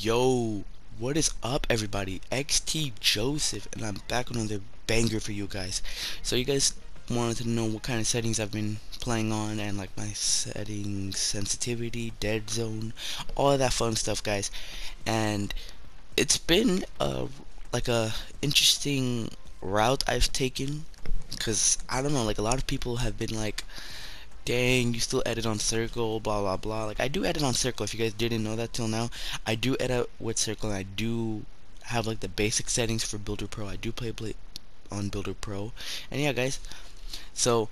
Yo, what is up everybody? XT Joseph and I'm back with another banger for you guys. So you guys wanted to know what kind of settings I've been playing on and like my settings, sensitivity, dead zone, all that fun stuff guys. And it's been a like a interesting route I've taken because I don't know like a lot of people have been like dang, you still edit on Circle, blah, blah, blah. Like, I do edit on Circle, if you guys didn't know that till now. I do edit with Circle, and I do have, like, the basic settings for Builder Pro. I do play, play on Builder Pro. And, yeah, guys, so,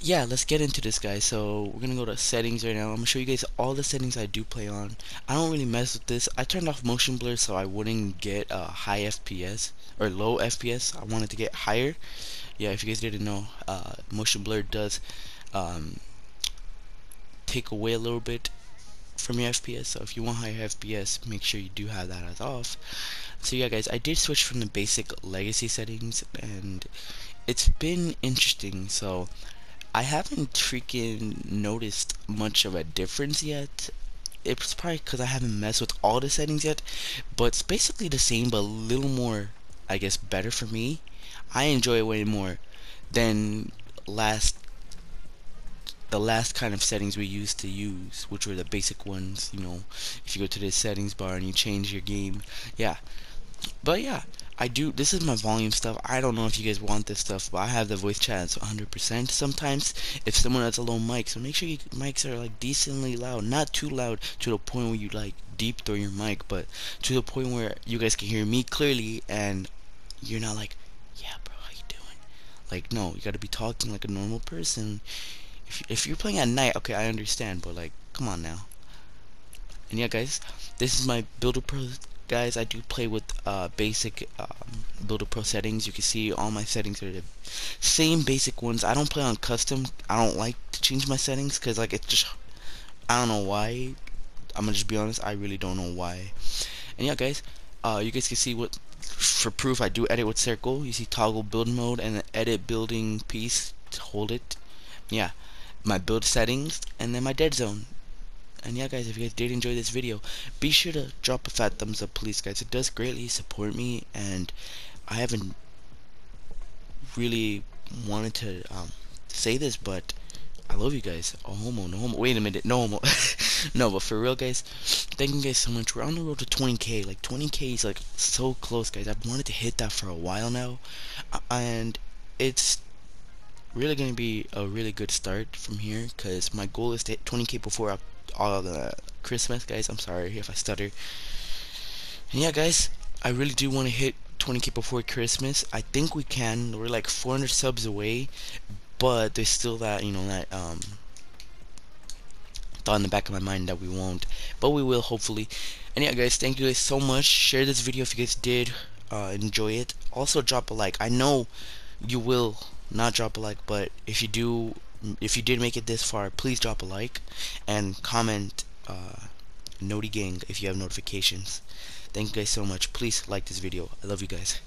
yeah, let's get into this, guys. So, we're gonna go to settings right now. I'm gonna show you guys all the settings I do play on. I don't really mess with this. I turned off motion blur so I wouldn't get a uh, high FPS, or low FPS. I wanted to get higher. Yeah, if you guys didn't know, uh, motion blur does um, take away a little bit from your FPS so if you want higher FPS make sure you do have that as off. So yeah guys I did switch from the basic legacy settings and it's been interesting. So I haven't freaking noticed much of a difference yet. It's probably because I haven't messed with all the settings yet but it's basically the same but a little more I guess better for me I enjoy it way more than last the last kind of settings we used to use, which were the basic ones, you know, if you go to the settings bar and you change your game, yeah. But yeah, I do, this is my volume stuff, I don't know if you guys want this stuff, but I have the voice chat 100% sometimes, if someone has a low mic, so make sure your mics are like decently loud, not too loud to the point where you like deep throw your mic, but to the point where you guys can hear me clearly, and you're not like, yeah bro, how you doing? Like, no, you gotta be talking like a normal person, if, if you're playing at night, okay, I understand, but like, come on now. And yeah, guys, this is my Builder Pro. Guys, I do play with uh, basic um, Builder Pro settings. You can see all my settings are the same basic ones. I don't play on custom. I don't like to change my settings because like it's just I don't know why. I'm gonna just be honest. I really don't know why. And yeah, guys, uh, you guys can see what for proof I do edit with circle. You see toggle build mode and edit building piece. Hold it. Yeah my build settings, and then my dead zone. And yeah guys, if you guys did enjoy this video, be sure to drop a fat thumbs up please guys. It does greatly support me and I haven't really wanted to um, say this, but I love you guys. Oh, homo, no homo. Wait a minute, no homo. no, but for real, guys, thank you guys so much. We're on the road to 20k. Like 20k is like so close, guys. I've wanted to hit that for a while now, and it's really going to be a really good start from here because my goal is to hit 20k before all the Christmas guys I'm sorry if I stutter and yeah guys I really do want to hit 20k before Christmas I think we can we're like 400 subs away but there's still that you know that um thought in the back of my mind that we won't but we will hopefully. And yeah guys thank you guys so much. Share this video if you guys did uh, enjoy it. Also drop a like. I know you will not drop a like but if you do if you did make it this far please drop a like and comment uh, Noti Gang if you have notifications. Thank you guys so much. Please like this video. I love you guys